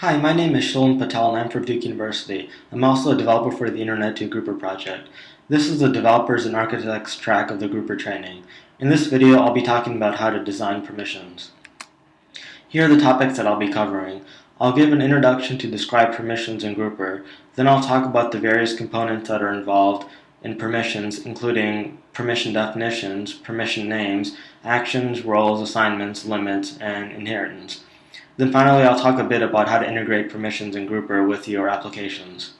Hi, my name is Shilen Patel and I'm from Duke University. I'm also a developer for the Internet 2 Grouper project. This is the Developers and Architects track of the Grouper training. In this video, I'll be talking about how to design permissions. Here are the topics that I'll be covering. I'll give an introduction to describe permissions in Grouper, then I'll talk about the various components that are involved in permissions, including permission definitions, permission names, actions, roles, assignments, limits, and inheritance. Then finally, I'll talk a bit about how to integrate permissions in Grouper with your applications.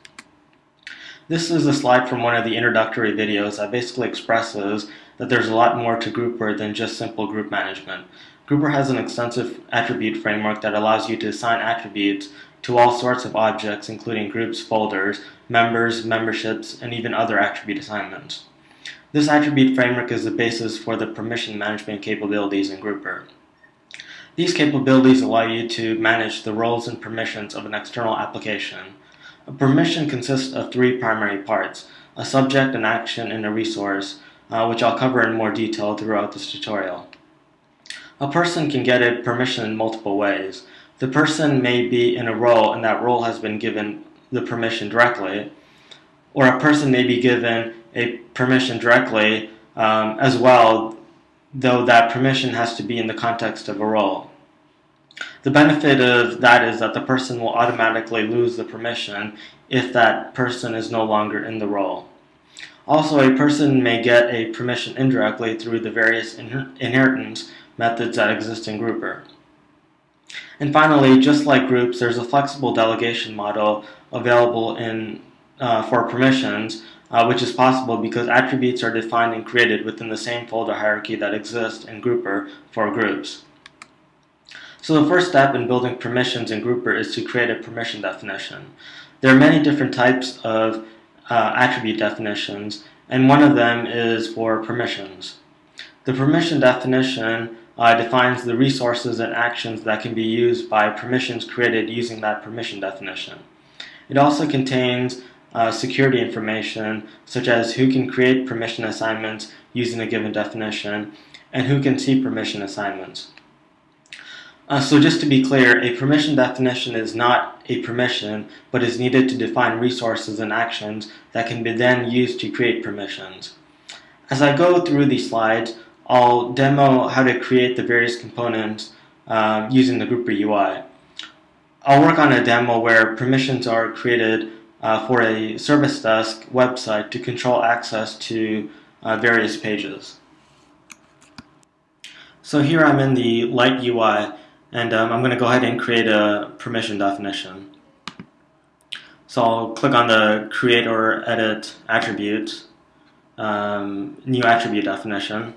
This is a slide from one of the introductory videos that basically expresses that there's a lot more to Grouper than just simple group management. Grouper has an extensive attribute framework that allows you to assign attributes to all sorts of objects, including groups, folders, members, memberships, and even other attribute assignments. This attribute framework is the basis for the permission management capabilities in Grouper. These capabilities allow you to manage the roles and permissions of an external application. A permission consists of three primary parts, a subject, an action, and a resource, uh, which I'll cover in more detail throughout this tutorial. A person can get a permission in multiple ways. The person may be in a role and that role has been given the permission directly, or a person may be given a permission directly um, as well, though that permission has to be in the context of a role. The benefit of that is that the person will automatically lose the permission if that person is no longer in the role. Also, a person may get a permission indirectly through the various inheritance methods that exist in Grouper. And finally, just like groups, there's a flexible delegation model available in, uh, for permissions, uh, which is possible because attributes are defined and created within the same folder hierarchy that exists in Grouper for groups. So the first step in building permissions in Grouper is to create a permission definition. There are many different types of uh, attribute definitions, and one of them is for permissions. The permission definition uh, defines the resources and actions that can be used by permissions created using that permission definition. It also contains uh, security information, such as who can create permission assignments using a given definition, and who can see permission assignments. Uh, so just to be clear, a permission definition is not a permission, but is needed to define resources and actions that can be then used to create permissions. As I go through these slides, I'll demo how to create the various components um, using the Grouper UI. I'll work on a demo where permissions are created uh, for a service desk website to control access to uh, various pages. So here I'm in the light UI and um, I'm going to go ahead and create a permission definition. So I'll click on the create or edit attribute, um, new attribute definition.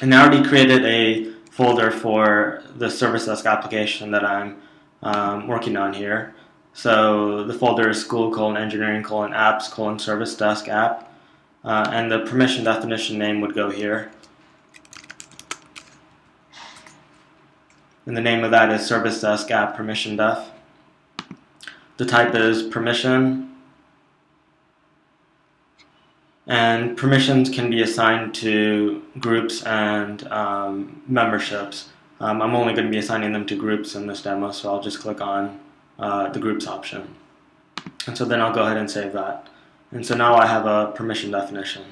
And I already created a folder for the service desk application that I'm um, working on here. So the folder is school colon engineering colon apps colon service desk app. Uh, and the permission definition name would go here. And the name of that is service desk app permission def. The type is permission. And permissions can be assigned to groups and um, memberships. Um, I'm only going to be assigning them to groups in this demo, so I'll just click on uh, the groups option. And so then I'll go ahead and save that. And so now I have a permission definition.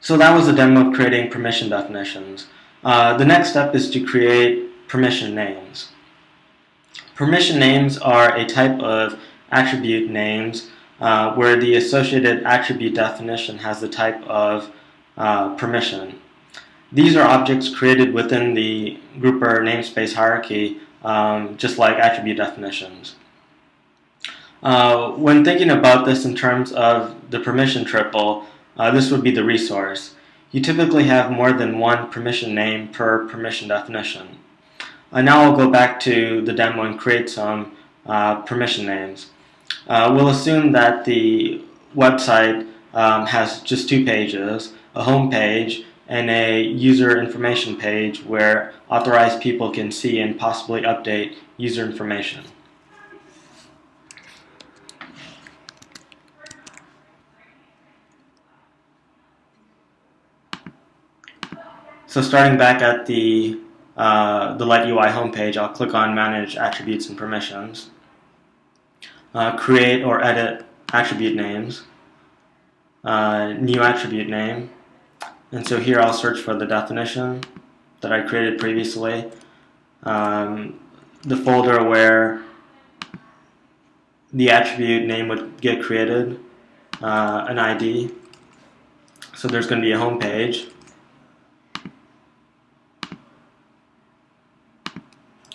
So that was a demo of creating permission definitions. Uh, the next step is to create permission names. Permission names are a type of attribute names uh, where the associated attribute definition has the type of uh, permission. These are objects created within the grouper namespace hierarchy, um, just like attribute definitions. Uh, when thinking about this in terms of the permission triple, uh, this would be the resource. You typically have more than one permission name per permission definition. Uh, now I'll go back to the demo and create some uh, permission names. Uh, we'll assume that the website um, has just two pages, a home page and a user information page where authorized people can see and possibly update user information. So starting back at the, uh, the Light UI homepage, I'll click on Manage Attributes and Permissions. Uh, create or edit attribute names. Uh, new attribute name. And so here I'll search for the definition that I created previously. Um, the folder where the attribute name would get created, uh, an ID. So there's going to be a home page.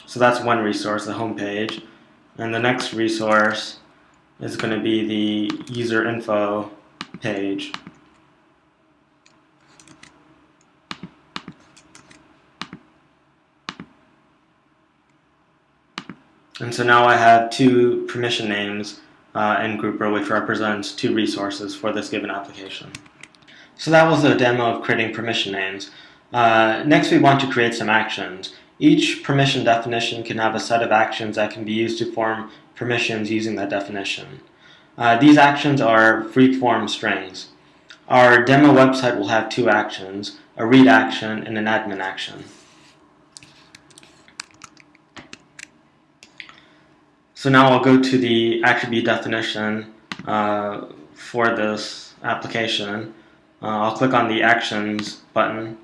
So that's one resource, the home page. And the next resource is going to be the user info page. And so now I have two permission names uh, in Grouper which represents two resources for this given application. So that was a demo of creating permission names. Uh, next we want to create some actions. Each permission definition can have a set of actions that can be used to form permissions using that definition. Uh, these actions are free-form strings. Our demo website will have two actions, a read action and an admin action. So now I'll go to the attribute definition uh, for this application. Uh, I'll click on the actions button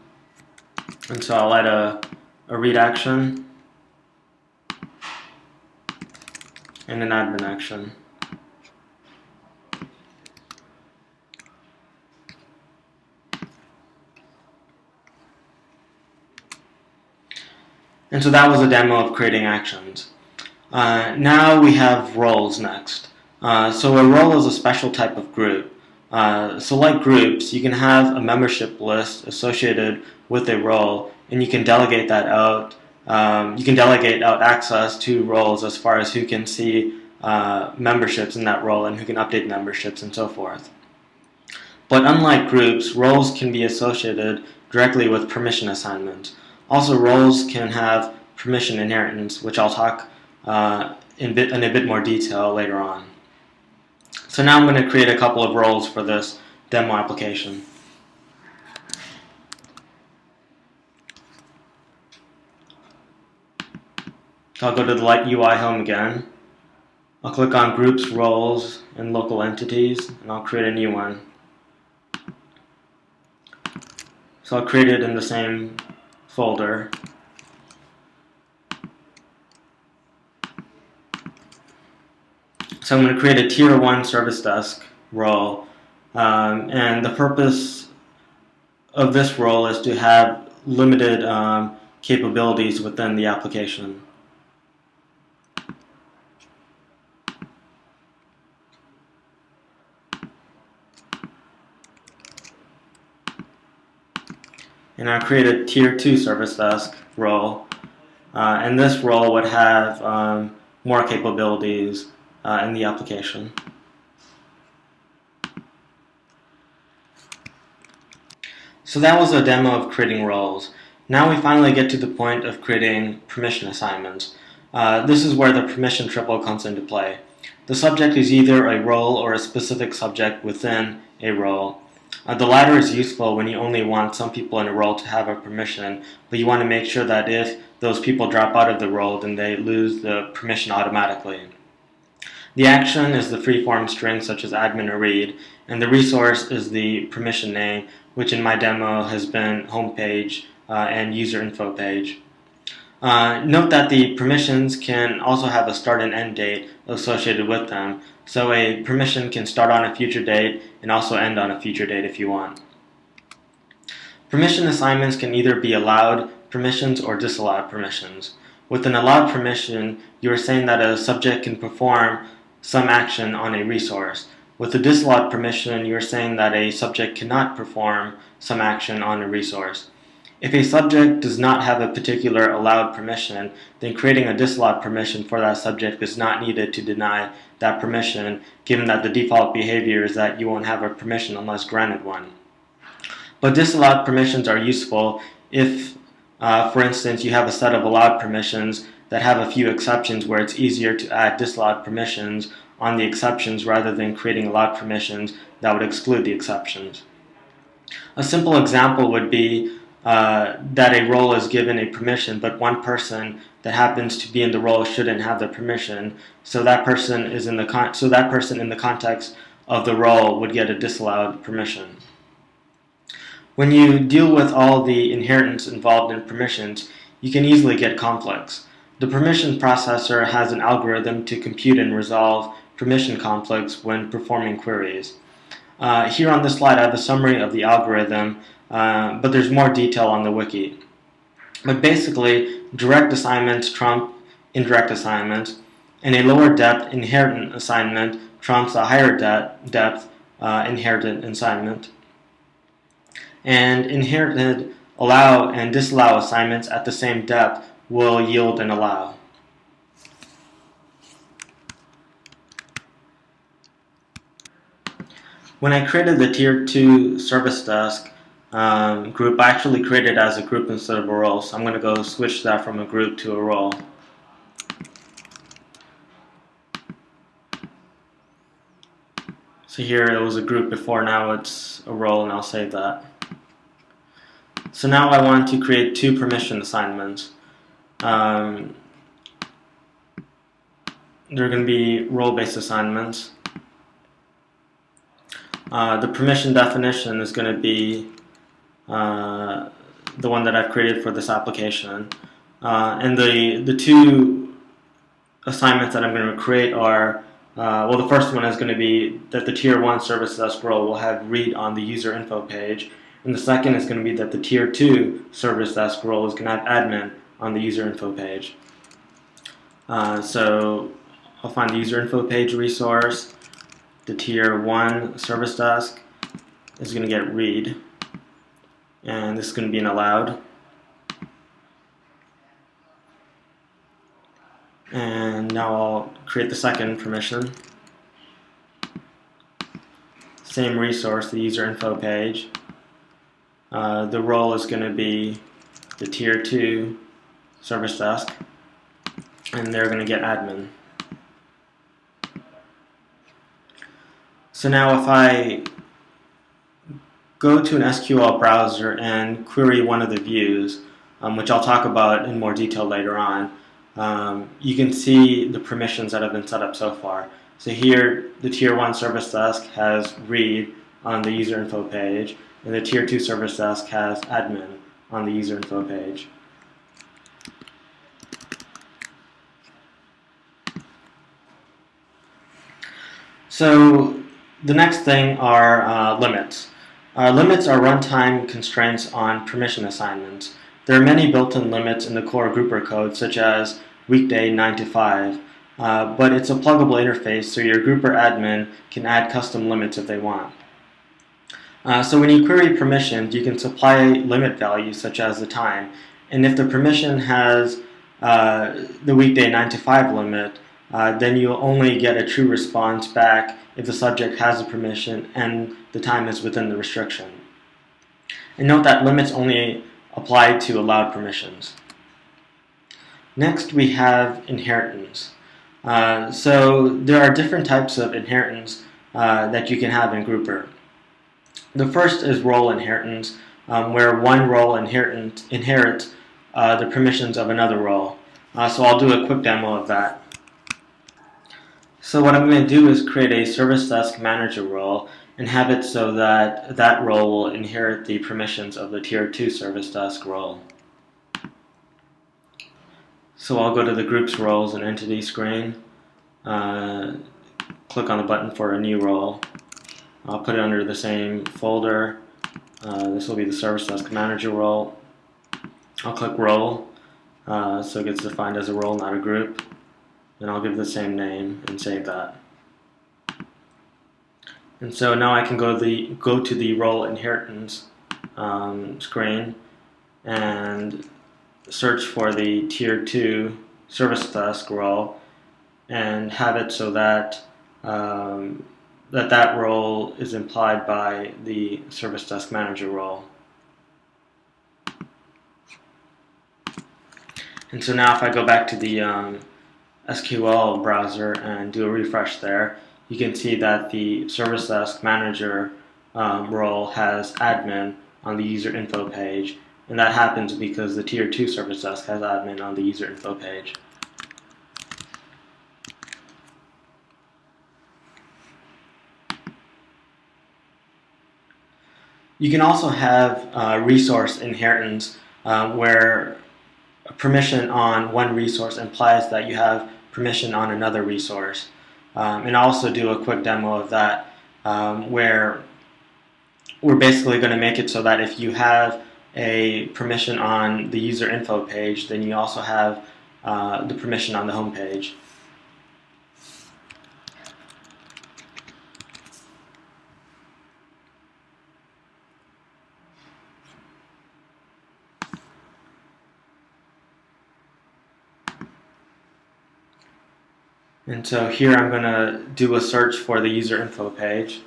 and so I'll add a, a read action and an admin action. And so that was a demo of creating actions. Uh, now we have roles next. Uh, so a role is a special type of group. Uh, so like groups, you can have a membership list associated with a role, and you can delegate that out. Um, you can delegate out access to roles as far as who can see uh, memberships in that role and who can update memberships and so forth. But unlike groups, roles can be associated directly with permission assignment. Also, roles can have permission inheritance, which I'll talk uh, in, bit, in a bit more detail later on. So now I'm going to create a couple of roles for this demo application. I'll go to the Light UI home again. I'll click on Groups, Roles, and Local Entities, and I'll create a new one. So I'll create it in the same folder. So I'm going to create a tier 1 service desk role. Um, and the purpose of this role is to have limited um, capabilities within the application. And I'll create a tier 2 service desk role. Uh, and this role would have um, more capabilities uh, in the application. So that was a demo of creating roles. Now we finally get to the point of creating permission assignments. Uh, this is where the permission triple comes into play. The subject is either a role or a specific subject within a role. Uh, the latter is useful when you only want some people in a role to have a permission, but you want to make sure that if those people drop out of the role, then they lose the permission automatically. The action is the free-form string such as admin or read, and the resource is the permission name, which in my demo has been homepage uh, and user info page. Uh, note that the permissions can also have a start and end date associated with them, so a permission can start on a future date and also end on a future date if you want. Permission assignments can either be allowed permissions or disallowed permissions. With an allowed permission, you are saying that a subject can perform some action on a resource. With a disallowed permission, you're saying that a subject cannot perform some action on a resource. If a subject does not have a particular allowed permission, then creating a disallowed permission for that subject is not needed to deny that permission, given that the default behavior is that you won't have a permission unless granted one. But disallowed permissions are useful if, uh, for instance, you have a set of allowed permissions that have a few exceptions where it's easier to add disallowed permissions on the exceptions rather than creating allowed permissions that would exclude the exceptions. A simple example would be uh, that a role is given a permission, but one person that happens to be in the role shouldn't have the permission. So that person is in the con- so that person in the context of the role would get a disallowed permission. When you deal with all the inheritance involved in permissions, you can easily get conflicts. The permission processor has an algorithm to compute and resolve permission conflicts when performing queries. Uh, here on this slide I have a summary of the algorithm, uh, but there's more detail on the wiki. But basically, direct assignments trump indirect assignments, and a lower depth inheritance assignment trumps a higher de depth uh, inherited assignment. And inherited allow and disallow assignments at the same depth will yield an allow. When I created the Tier 2 service desk um, group, I actually created as a group instead of a role. So I'm going to go switch that from a group to a role. So here it was a group before, now it's a role, and I'll save that. So now I want to create two permission assignments. Um, they're going to be role-based assignments. Uh, the permission definition is going to be uh, the one that I've created for this application. Uh, and the, the two assignments that I'm going to create are, uh, well the first one is going to be that the tier 1 service desk role will have read on the user info page. And the second is going to be that the tier 2 service desk role is going to have admin on the user info page. Uh, so I'll find the user info page resource. The tier 1 service desk is going to get read. And this is going to be an allowed. And now I'll create the second permission. Same resource the user info page. Uh, the role is going to be the tier 2 service desk and they're going to get admin So now if I go to an SQL browser and query one of the views, um, which I'll talk about in more detail later on, um, you can see the permissions that have been set up so far. So here, the Tier 1 Service Desk has read on the user info page, and the Tier 2 Service Desk has admin on the user info page. So the next thing are uh, limits. Uh, limits are runtime constraints on permission assignments. There are many built-in limits in the core grouper code, such as weekday 9 to 5, uh, but it's a pluggable interface so your grouper admin can add custom limits if they want. Uh, so when you query permissions, you can supply limit values such as the time, and if the permission has uh, the weekday 9 to 5 limit, uh, then you'll only get a true response back if the subject has the permission and the time is within the restriction. And note that limits only apply to allowed permissions. Next we have inheritance. Uh, so there are different types of inheritance uh, that you can have in Grouper. The first is role inheritance, um, where one role inherit, inherits uh, the permissions of another role. Uh, so I'll do a quick demo of that. So what I'm going to do is create a service desk manager role and have it so that that role will inherit the permissions of the tier 2 service desk role. So I'll go to the groups roles and entity screen, uh, click on the button for a new role. I'll put it under the same folder. Uh, this will be the service desk manager role. I'll click role, uh, so it gets defined as a role, not a group and I'll give the same name and save that. And so now I can go the go to the role inheritance um, screen and search for the tier 2 service desk role and have it so that um, that that role is implied by the service desk manager role. And so now if I go back to the um, SQL browser and do a refresh there, you can see that the Service Desk Manager um, role has admin on the user info page, and that happens because the Tier 2 service desk has admin on the user info page. You can also have uh, resource inheritance um, where permission on one resource implies that you have permission on another resource. Um, and also do a quick demo of that um, where we're basically going to make it so that if you have a permission on the user info page, then you also have uh, the permission on the home page. And so here I'm going to do a search for the user info page.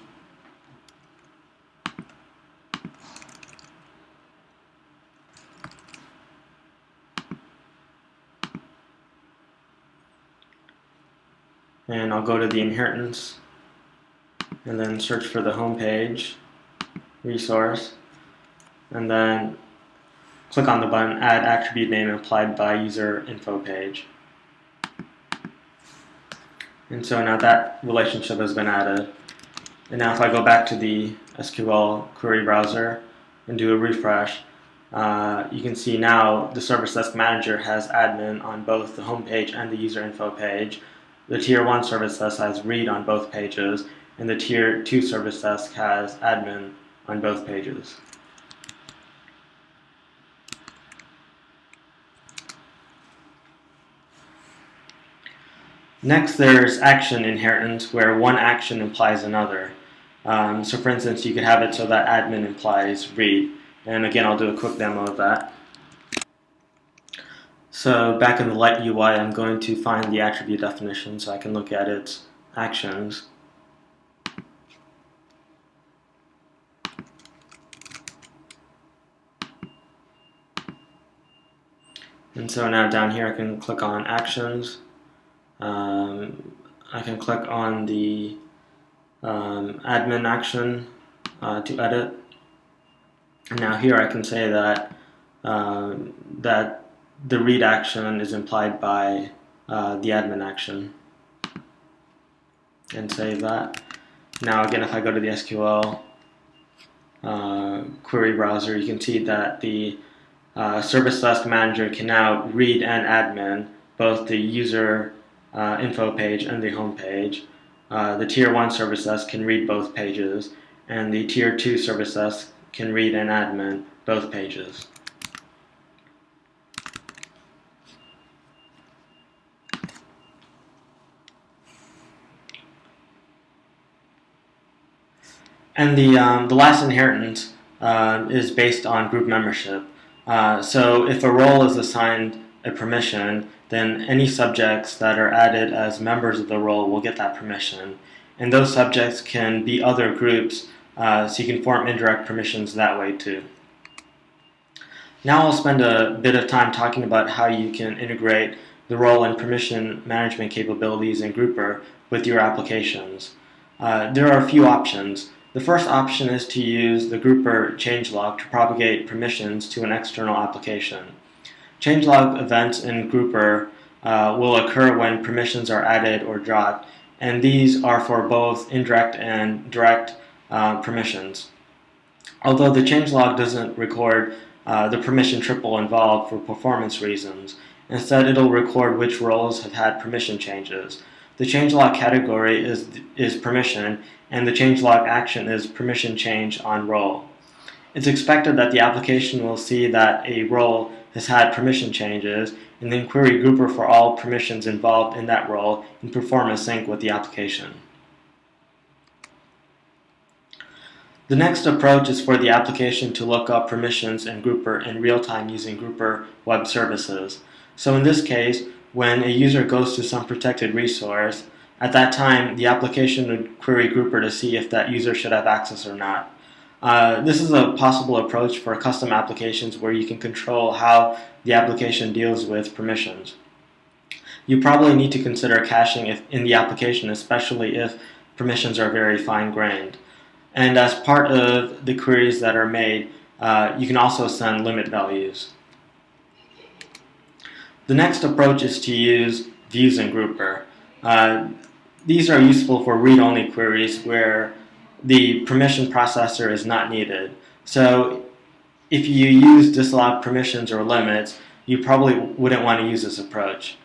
And I'll go to the inheritance and then search for the home page resource and then click on the button add attribute name applied by user info page. And so now that relationship has been added. And now if I go back to the SQL query browser and do a refresh, uh, you can see now the Service Desk Manager has admin on both the home page and the user info page. The Tier 1 Service Desk has read on both pages, and the Tier 2 Service Desk has admin on both pages. Next, there's action inheritance, where one action implies another. Um, so for instance, you could have it so that admin implies read. And again, I'll do a quick demo of that. So back in the light UI, I'm going to find the attribute definition so I can look at its actions. And so now down here I can click on actions um, I can click on the um, admin action uh, to edit. Now here I can say that uh, that the read action is implied by uh, the admin action and save that. Now again if I go to the SQL uh, query browser you can see that the uh, Service Desk Manager can now read and admin both the user uh, info page and the home page. Uh, the Tier 1 service desk can read both pages, and the Tier 2 service desk can read and admin both pages. And the, um, the last inheritance uh, is based on group membership. Uh, so if a role is assigned a permission, then any subjects that are added as members of the role will get that permission. And those subjects can be other groups, uh, so you can form indirect permissions that way too. Now I'll spend a bit of time talking about how you can integrate the role and permission management capabilities in Grouper with your applications. Uh, there are a few options. The first option is to use the Grouper changelog to propagate permissions to an external application. Changelog events in Grouper uh, will occur when permissions are added or dropped, and these are for both indirect and direct uh, permissions. Although the changelog doesn't record uh, the permission triple involved for performance reasons, instead it'll record which roles have had permission changes. The changelog category is, is permission, and the changelog action is permission change on role. It's expected that the application will see that a role has had permission changes, and then query grouper for all permissions involved in that role and perform a sync with the application. The next approach is for the application to look up permissions in Grouper in real time using Grouper Web Services. So in this case, when a user goes to some protected resource, at that time the application would query Grouper to see if that user should have access or not. Uh, this is a possible approach for custom applications where you can control how the application deals with permissions. You probably need to consider caching if, in the application, especially if permissions are very fine-grained. And as part of the queries that are made, uh, you can also send limit values. The next approach is to use views and grouper. Uh, these are useful for read-only queries where the permission processor is not needed. So if you use disallow permissions or limits, you probably wouldn't want to use this approach.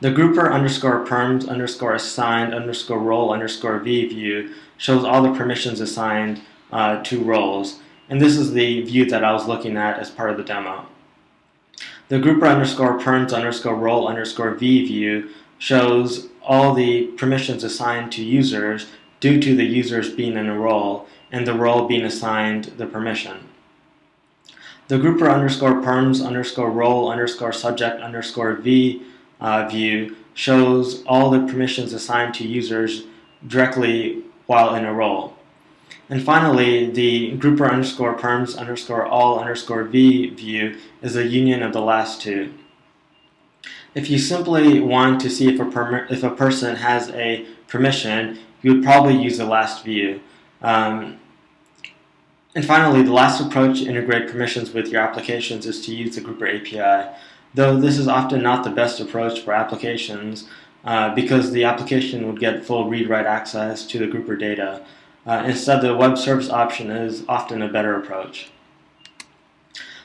The grouper underscore perms underscore assigned underscore role underscore v view shows all the permissions assigned uh, to roles. And this is the view that I was looking at as part of the demo. The grouper underscore perms underscore role underscore v view shows all the permissions assigned to users due to the users being in a role and the role being assigned the permission. The grouper underscore perms underscore role underscore subject underscore v uh, view shows all the permissions assigned to users directly while in a role. And finally, the grouper underscore perms underscore all underscore v view is a union of the last two. If you simply want to see if a, if a person has a permission, you would probably use the last view. Um, and finally, the last approach to integrate permissions with your applications is to use the Grouper API. Though this is often not the best approach for applications uh, because the application would get full read-write access to the Grouper data. Uh, instead, the web service option is often a better approach.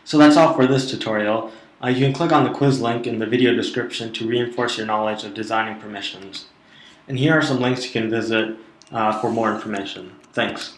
So that's all for this tutorial. Uh, you can click on the quiz link in the video description to reinforce your knowledge of designing permissions. And here are some links you can visit uh, for more information. Thanks.